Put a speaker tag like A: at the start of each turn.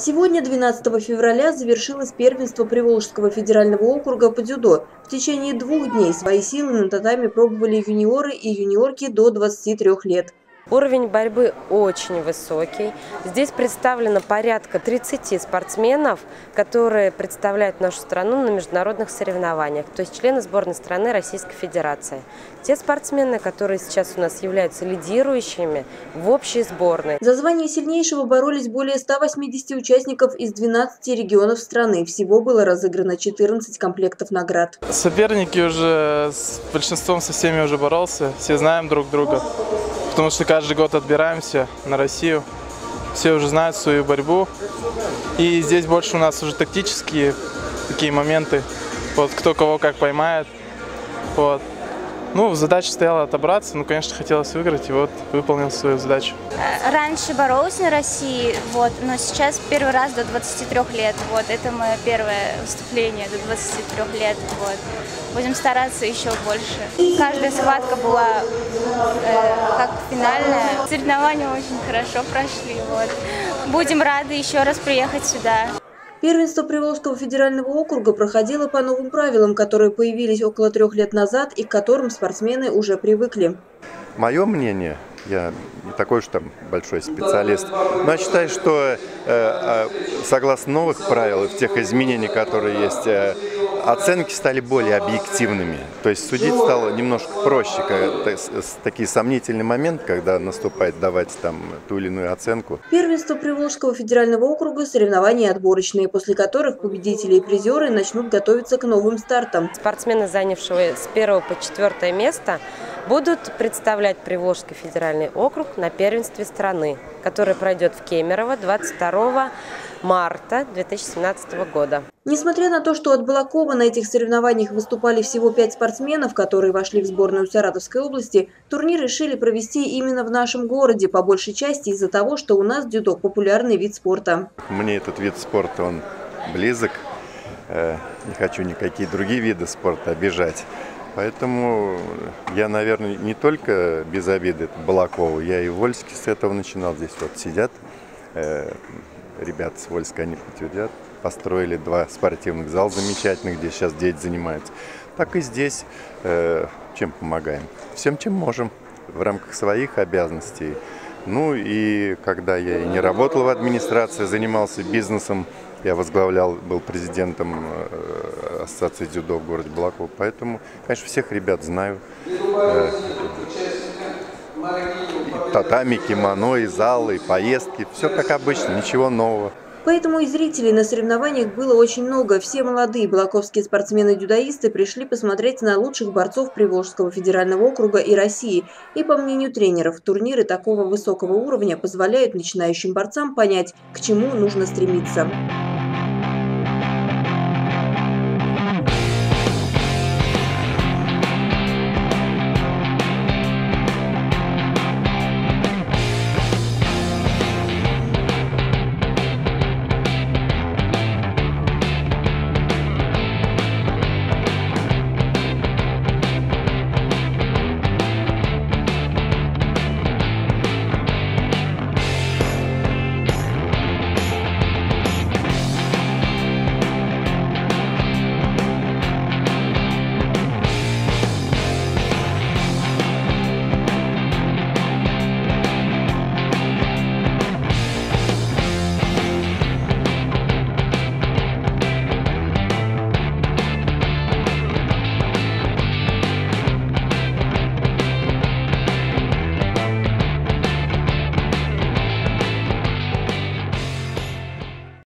A: Сегодня, 12 февраля, завершилось первенство Приволжского федерального округа по дзюдо. В течение двух дней свои силы на татами пробовали юниоры и юниорки до 23 лет.
B: Уровень борьбы очень высокий. Здесь представлено порядка 30 спортсменов, которые представляют нашу страну на международных соревнованиях, то есть члены сборной страны Российской Федерации. Те спортсмены, которые сейчас у нас являются лидирующими в общей сборной.
A: За звание сильнейшего боролись более 180 участников из 12 регионов страны. Всего было разыграно 14 комплектов наград.
C: Соперники уже, с большинством со всеми уже боролся, все знаем друг друга потому что каждый год отбираемся на Россию. Все уже знают свою борьбу. И здесь больше у нас уже тактические такие моменты. Вот кто кого как поймает. Вот. Ну, задача стояла отобраться, ну, конечно, хотелось выиграть, и вот выполнил свою задачу.
D: Э, раньше боролась на России, вот, но сейчас первый раз до 23 лет, вот, это мое первое выступление до 23 лет, вот. Будем стараться еще больше. Каждая схватка была э, как финальная. Соревнования очень хорошо прошли, вот. Будем рады еще раз приехать сюда.
A: Первенство Приволжского федерального округа проходило по новым правилам, которые появились около трех лет назад и к которым спортсмены уже привыкли.
E: Мое мнение, я не такой уж там большой специалист, но я считаю, что э, э согласно новых правил и в тех изменениях, которые есть, э, оценки стали более объективными. То есть судить стало немножко проще. Когда, такие сомнительные моменты, когда наступает давать там ту или иную оценку.
A: Первенство Приволжского федерального округа – соревнования отборочные, после которых победители и призеры начнут готовиться к новым стартам.
B: Спортсмены, занявшие с первого по четвертое место, будут представлять Приволжский федеральный округ на первенстве страны, которое пройдет в Кемерово 22 марта 2017 года.
A: Несмотря на то, что от Балакова на этих соревнованиях выступали всего пять спортсменов, которые вошли в сборную Саратовской области, турнир решили провести именно в нашем городе, по большей части из-за того, что у нас дзюдо – популярный вид спорта.
E: Мне этот вид спорта, он близок. Э, не хочу никакие другие виды спорта обижать. Поэтому я, наверное, не только без обиды Балакову, я и в Вольске с этого начинал. Здесь вот сидят э, ребята с Вольска, они подтвердят. Построили два спортивных зала замечательных, где сейчас дети занимаются. Так и здесь э, чем помогаем? Всем, чем можем, в рамках своих обязанностей. Ну и когда я и не работал в администрации, занимался бизнесом, я возглавлял, был президентом э, Ассоциации дзюдо в городе Балакова. Поэтому, конечно, всех ребят знаю. Татами, кимоно, и залы, и поездки. Все как обычно, ничего нового.
A: Поэтому и зрителей на соревнованиях было очень много. Все молодые балаковские спортсмены-дюдаисты пришли посмотреть на лучших борцов Приволжского федерального округа и России. И по мнению тренеров, турниры такого высокого уровня позволяют начинающим борцам понять, к чему нужно стремиться.